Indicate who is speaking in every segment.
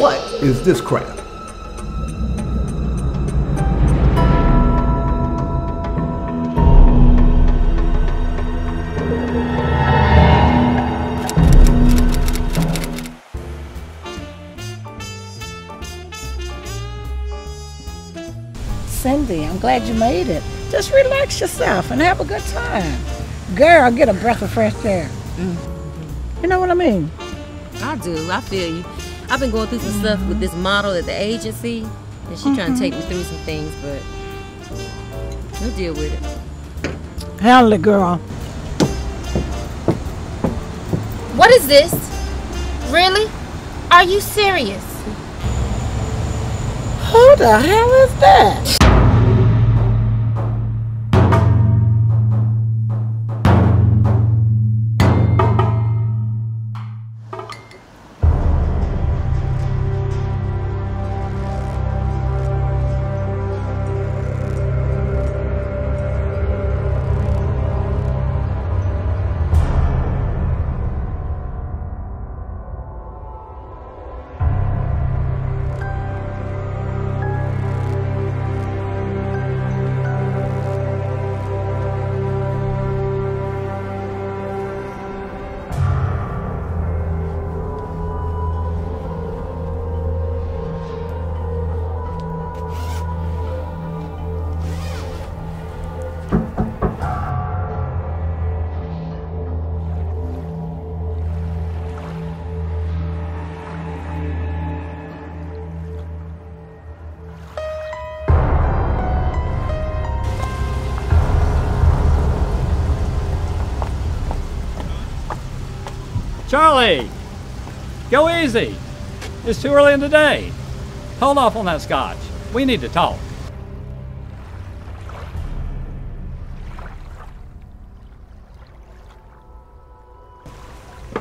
Speaker 1: is this crap?
Speaker 2: Cindy, I'm glad you made it. Just relax yourself and have a good time. Girl, get a breath of fresh air. Mm. You know what I mean?
Speaker 3: I do. I feel you. I've been going through some stuff with this model at the agency, and she trying to mm-hmm. take me through some things, but we'll deal with it.
Speaker 2: Handle it, girl.
Speaker 4: What is this? Really? Are you serious?
Speaker 2: Who the hell is that?
Speaker 5: Charlie! Go easy! It's too early in the day. Hold off on that scotch. We need to talk.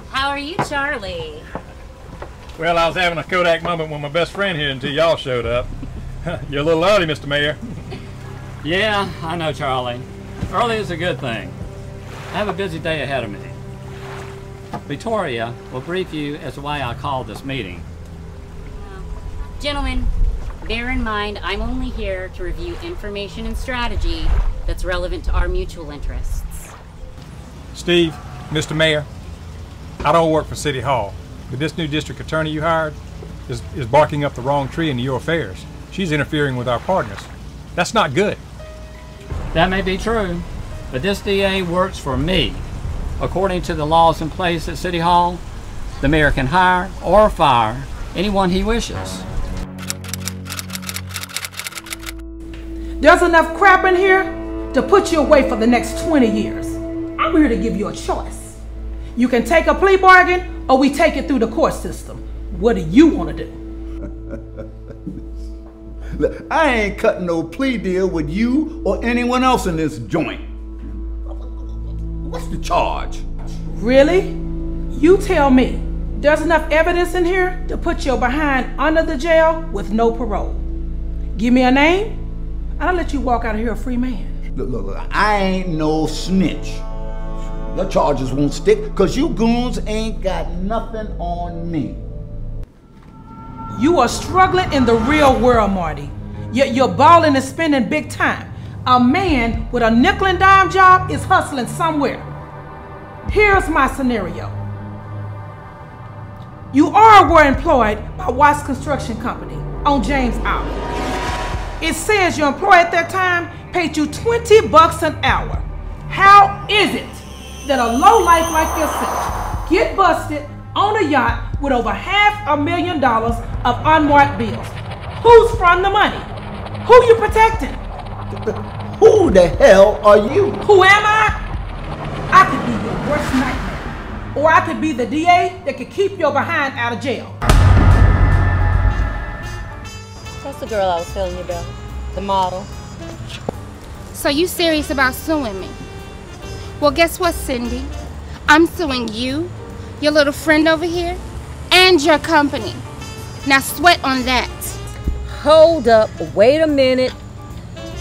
Speaker 4: How are you, Charlie?
Speaker 6: Well, I was having a Kodak moment with my best friend here until y'all showed up. You're a little early, Mr. Mayor.
Speaker 5: Yeah, I know, Charlie. Early is a good thing. I have a busy day ahead of me. Victoria will brief you as to why I called this meeting.
Speaker 4: Gentlemen, bear in mind I'm only here to review information and strategy that's relevant to our mutual interests.
Speaker 6: Steve, Mr. Mayor, I don't work for City Hall, but this new district attorney you hired is, is barking up the wrong tree into your affairs. She's interfering with our partners. That's not good.
Speaker 5: That may be true, but this DA works for me. According to the laws in place at City Hall, the mayor can hire or fire anyone he wishes.
Speaker 7: There's enough crap in here to put you away for the next 20 years. I'm here to give you a choice. You can take a plea bargain or we take it through the court system. What do you want to do?
Speaker 1: Look, I ain't cutting no plea deal with you or anyone else in this joint. What's the charge?
Speaker 7: Really? You tell me. There's enough evidence in here to put you behind under the jail with no parole. Give me a name, and I'll let you walk out of here a free man.
Speaker 1: Look, look, look, I ain't no snitch. Your charges won't stick because you goons ain't got nothing on me.
Speaker 7: You are struggling in the real world, Marty. Yet you're balling and spending big time. A man with a nickel and dime job is hustling somewhere. Here's my scenario. You are were employed by Watts Construction Company on James Island. It says your employer at that time paid you 20 bucks an hour. How is it that a low life like yourself get busted on a yacht with over half a million dollars of unmarked bills? Who's from the money? Who you protecting?
Speaker 1: Who the hell are you?
Speaker 7: Who am I? I could be your worst nightmare. Or I could be the DA that could keep your behind out of jail.
Speaker 3: That's the girl I was telling you about. The model.
Speaker 4: So you serious about suing me? Well, guess what, Cindy? I'm suing you, your little friend over here, and your company. Now sweat on that.
Speaker 3: Hold up. Wait a minute.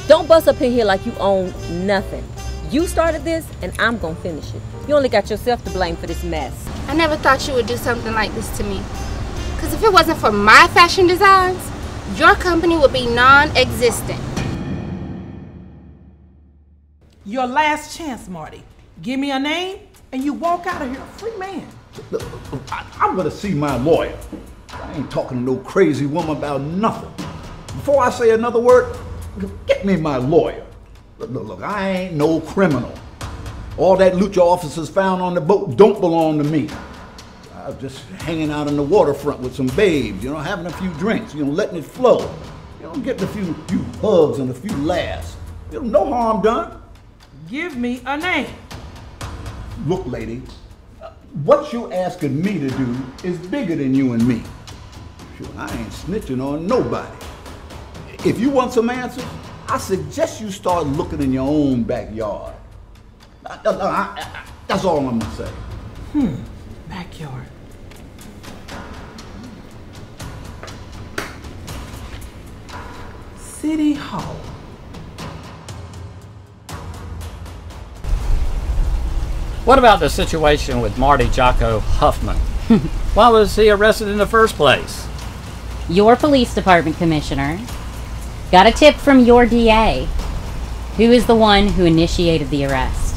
Speaker 3: Don't bust up in here like you own nothing. You started this, and I'm gonna finish it. You only got yourself to blame for this mess.
Speaker 4: I never thought you would do something like this to me. Because if it wasn't for my fashion designs, your company would be non existent.
Speaker 7: Your last chance, Marty. Give me a name, and you walk out of here a free man.
Speaker 1: Look, look, I, I'm gonna see my lawyer. I ain't talking to no crazy woman about nothing. Before I say another word, get me my lawyer. Look, look, look, I ain't no criminal. All that loot your officers found on the boat don't belong to me. I was just hanging out on the waterfront with some babes, you know, having a few drinks, you know, letting it flow. You know, getting a few, few hugs and a few laughs. You know, no harm done.
Speaker 7: Give me a name.
Speaker 1: Look, lady, what you asking me to do is bigger than you and me. Sure, I ain't snitching on nobody. If you want some answers, I suggest you start looking in your own backyard. I- I- I- I- that's all I'm gonna say.
Speaker 7: Hmm, Backyard. City Hall.
Speaker 5: What about the situation with Marty Jocko Huffman? Why was he arrested in the first place?
Speaker 8: Your police department commissioner got a tip from your DA, who is the one who initiated the arrest.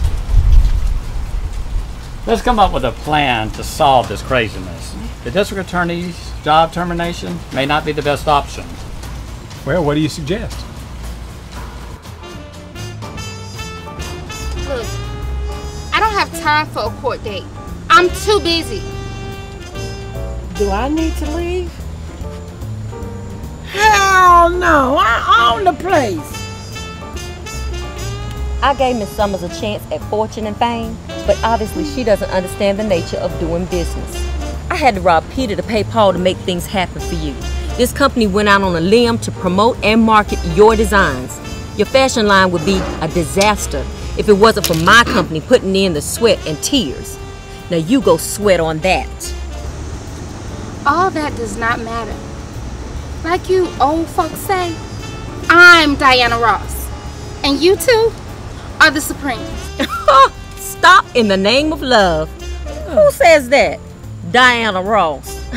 Speaker 5: Let's come up with a plan to solve this craziness. The district attorney's job termination may not be the best option.
Speaker 6: Well, what do you suggest?
Speaker 4: Look, I don't have time for a court date. I'm too busy.
Speaker 2: Do I need to leave? Hell no, I own the place.
Speaker 3: I gave Miss Summers a chance at fortune and fame, but obviously she doesn't understand the nature of doing business. I had to rob Peter to pay Paul to make things happen for you. This company went out on a limb to promote and market your designs. Your fashion line would be a disaster if it wasn't for my company putting in the sweat and tears. Now you go sweat on that.
Speaker 4: All that does not matter. Like you old folks say, I'm Diana Ross. And you two are the Supremes.
Speaker 3: Stop in the name of love. Who says that? Diana Ross.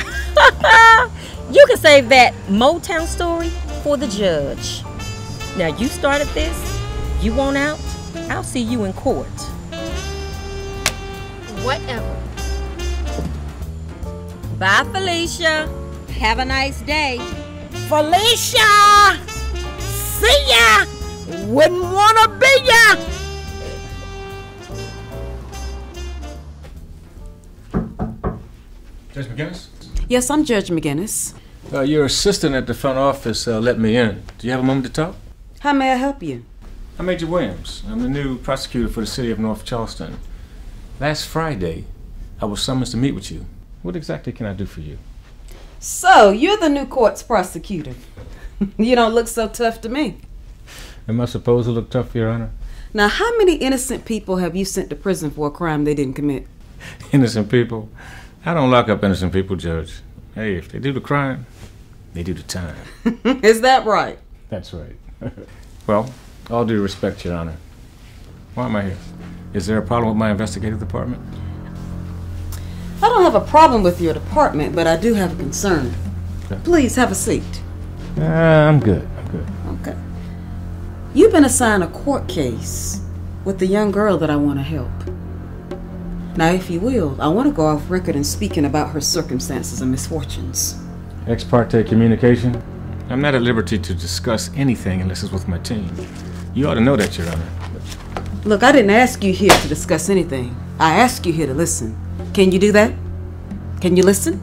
Speaker 3: you can save that Motown story for the judge. Now you started this. You want out? I'll see you in court.
Speaker 4: Whatever.
Speaker 3: Bye, Felicia. Have a nice day.
Speaker 2: Felicia! See ya! Wouldn't wanna be ya!
Speaker 9: Judge McGinnis?
Speaker 10: Yes, I'm Judge McGinnis.
Speaker 9: Uh, your assistant at the front office uh, let me in. Do you have a moment to talk?
Speaker 10: How may I help you?
Speaker 9: I'm Major Williams. I'm the new prosecutor for the city of North Charleston. Last Friday, I was summoned to meet with you. What exactly can I do for you?
Speaker 10: So, you're the new court's prosecutor. you don't look so tough to me.
Speaker 9: Am I supposed to look tough, Your Honor?
Speaker 10: Now, how many innocent people have you sent to prison for a crime they didn't commit?
Speaker 9: Innocent people? I don't lock up innocent people, Judge. Hey, if they do the crime, they do the time.
Speaker 10: Is that right?
Speaker 9: That's right. well, all due respect, Your Honor. Why am I here? Is there a problem with my investigative department?
Speaker 10: I don't have a problem with your department, but I do have a concern.
Speaker 9: Okay.
Speaker 10: Please have a seat.
Speaker 9: Uh, I'm good. I'm good.
Speaker 10: Okay. You've been assigned a court case with the young girl that I want to help. Now, if you will, I want to go off record in speaking about her circumstances and misfortunes.
Speaker 9: Ex parte communication? I'm not at liberty to discuss anything unless it's with my team. You ought to know that, Your Honor.
Speaker 10: Look, I didn't ask you here to discuss anything. I asked you here to listen. Can you do that? Can you listen?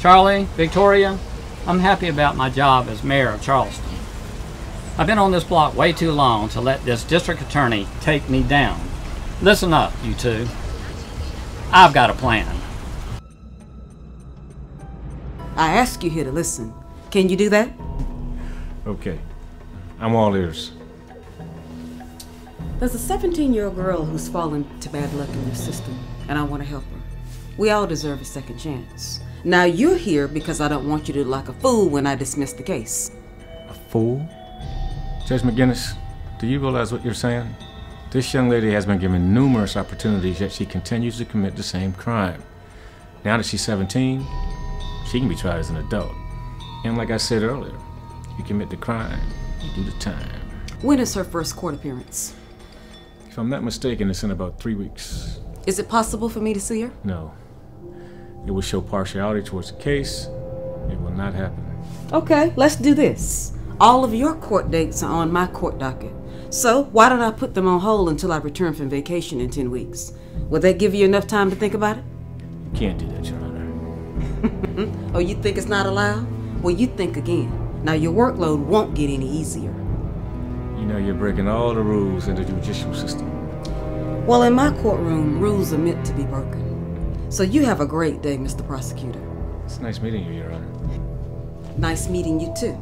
Speaker 5: Charlie, Victoria, I'm happy about my job as mayor of Charleston. I've been on this block way too long to let this district attorney take me down. Listen up, you two. I've got a plan.
Speaker 10: I ask you here to listen. Can you do that?
Speaker 9: Okay. I'm all ears.
Speaker 10: There's a 17 year old girl who's fallen to bad luck in your system, and I want to help her. We all deserve a second chance. Now, you're here because I don't want you to look like a fool when I dismiss the case.
Speaker 9: A fool? Judge McGinnis, do you realize what you're saying? This young lady has been given numerous opportunities, yet she continues to commit the same crime. Now that she's 17, she can be tried as an adult. And like I said earlier, you commit the crime, you do the time.
Speaker 10: When is her first court appearance?
Speaker 9: If I'm not mistaken, it's in about three weeks.
Speaker 10: Is it possible for me to see her?
Speaker 9: No. It will show partiality towards the case. It will not happen.
Speaker 10: Okay, let's do this. All of your court dates are on my court docket. So, why don't I put them on hold until I return from vacation in 10 weeks? Will that give you enough time to think about it?
Speaker 9: You can't do that, Your Honor.
Speaker 10: oh, you think it's not allowed? Well, you think again. Now, your workload won't get any easier.
Speaker 9: You know you're breaking all the rules in the judicial system.
Speaker 10: Well, in my courtroom, rules are meant to be broken. So you have a great day, Mr. Prosecutor.
Speaker 9: It's nice meeting you, Your Honor.
Speaker 10: Nice meeting you, too.